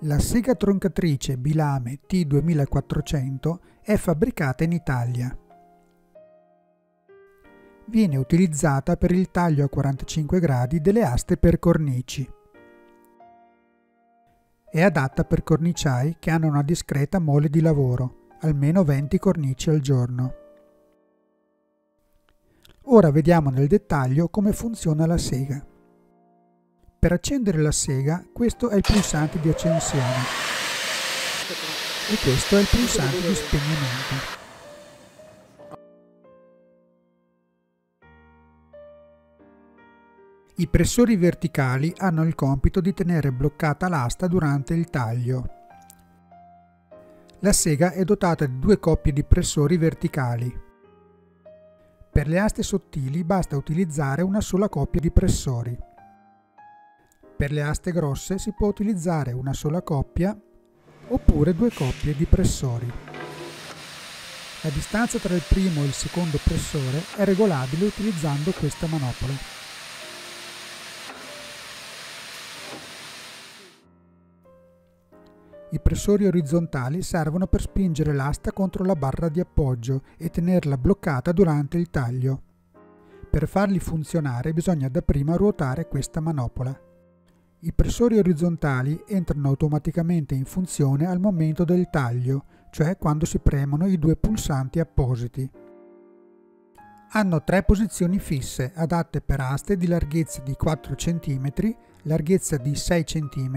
La sega troncatrice Bilame T2400 è fabbricata in Italia. Viene utilizzata per il taglio a 45 gradi delle aste per cornici. È adatta per corniciai che hanno una discreta mole di lavoro, almeno 20 cornici al giorno. Ora vediamo nel dettaglio come funziona la sega. Per accendere la sega, questo è il pulsante di accensione e questo è il pulsante di spegnimento. I pressori verticali hanno il compito di tenere bloccata l'asta durante il taglio. La sega è dotata di due coppie di pressori verticali. Per le aste sottili basta utilizzare una sola coppia di pressori. Per le aste grosse si può utilizzare una sola coppia oppure due coppie di pressori. La distanza tra il primo e il secondo pressore è regolabile utilizzando questa manopola. I pressori orizzontali servono per spingere l'asta contro la barra di appoggio e tenerla bloccata durante il taglio. Per farli funzionare bisogna dapprima ruotare questa manopola. I pressori orizzontali entrano automaticamente in funzione al momento del taglio, cioè quando si premono i due pulsanti appositi. Hanno tre posizioni fisse adatte per aste di larghezza di 4 cm, larghezza di 6 cm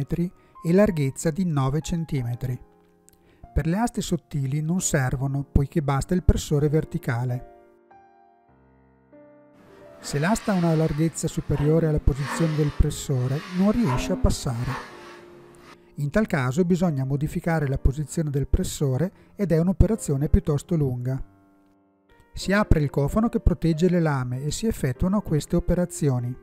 e larghezza di 9 cm. Per le aste sottili non servono poiché basta il pressore verticale. Se l'asta ha una larghezza superiore alla posizione del pressore, non riesce a passare. In tal caso bisogna modificare la posizione del pressore ed è un'operazione piuttosto lunga. Si apre il cofano che protegge le lame e si effettuano queste operazioni.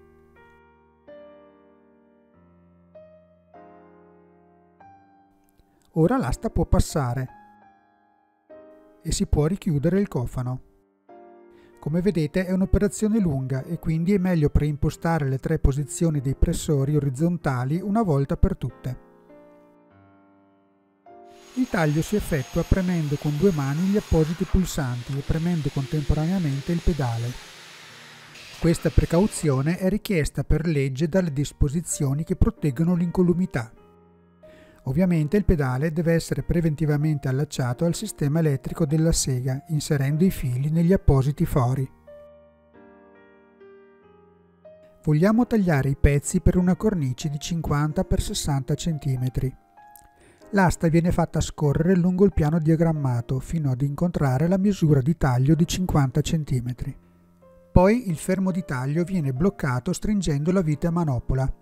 Ora l'asta può passare e si può richiudere il cofano. Come vedete è un'operazione lunga e quindi è meglio preimpostare le tre posizioni dei pressori orizzontali una volta per tutte. Il taglio si effettua premendo con due mani gli appositi pulsanti e premendo contemporaneamente il pedale. Questa precauzione è richiesta per legge dalle disposizioni che proteggono l'incolumità. Ovviamente il pedale deve essere preventivamente allacciato al sistema elettrico della sega, inserendo i fili negli appositi fori. Vogliamo tagliare i pezzi per una cornice di 50 x 60 cm. L'asta viene fatta scorrere lungo il piano diagrammato fino ad incontrare la misura di taglio di 50 cm. Poi il fermo di taglio viene bloccato stringendo la vite a manopola.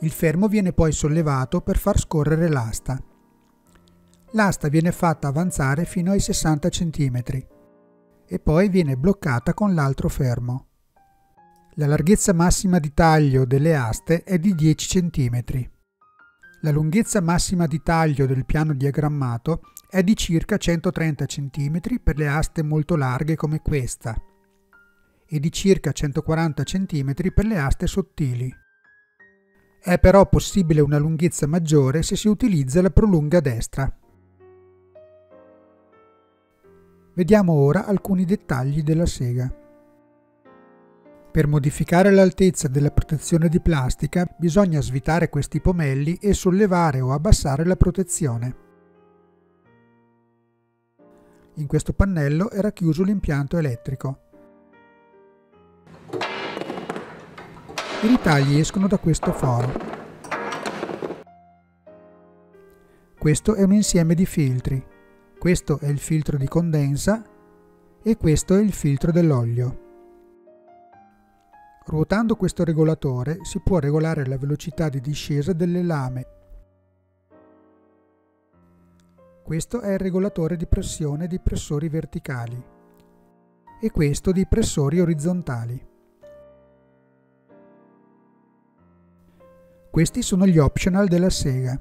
Il fermo viene poi sollevato per far scorrere l'asta. L'asta viene fatta avanzare fino ai 60 cm e poi viene bloccata con l'altro fermo. La larghezza massima di taglio delle aste è di 10 cm. La lunghezza massima di taglio del piano diagrammato è di circa 130 cm per le aste molto larghe come questa e di circa 140 cm per le aste sottili. È però possibile una lunghezza maggiore se si utilizza la prolunga destra. Vediamo ora alcuni dettagli della sega. Per modificare l'altezza della protezione di plastica bisogna svitare questi pomelli e sollevare o abbassare la protezione. In questo pannello era chiuso l'impianto elettrico. I ritagli escono da questo foro. Questo è un insieme di filtri. Questo è il filtro di condensa e questo è il filtro dell'olio. Ruotando questo regolatore si può regolare la velocità di discesa delle lame. Questo è il regolatore di pressione dei pressori verticali e questo dei pressori orizzontali. Questi sono gli optional della Sega.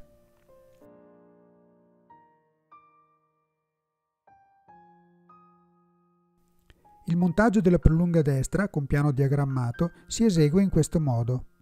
Il montaggio della prolunga destra con piano diagrammato si esegue in questo modo.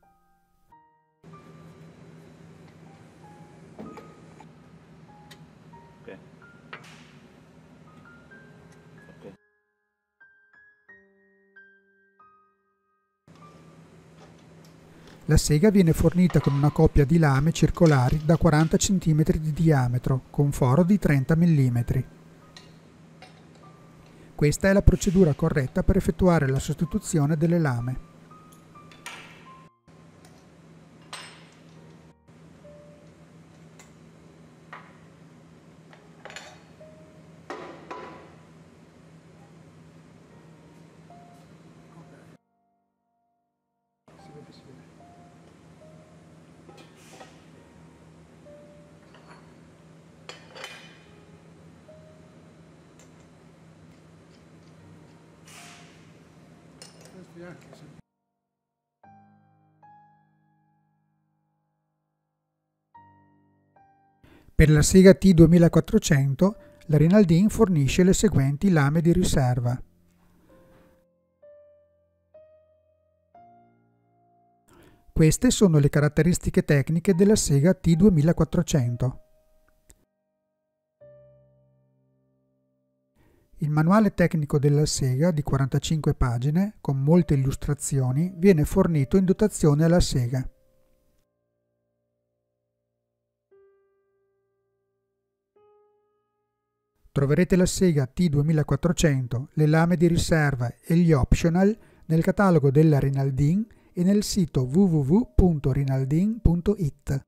La sega viene fornita con una coppia di lame circolari da 40 cm di diametro, con foro di 30 mm. Questa è la procedura corretta per effettuare la sostituzione delle lame. Per la sega T2400 la Rinaldin fornisce le seguenti lame di riserva. Queste sono le caratteristiche tecniche della sega T2400. Il manuale tecnico della sega, di 45 pagine, con molte illustrazioni, viene fornito in dotazione alla sega. Troverete la sega T2400, le lame di riserva e gli optional nel catalogo della Rinaldin e nel sito www.rinaldin.it.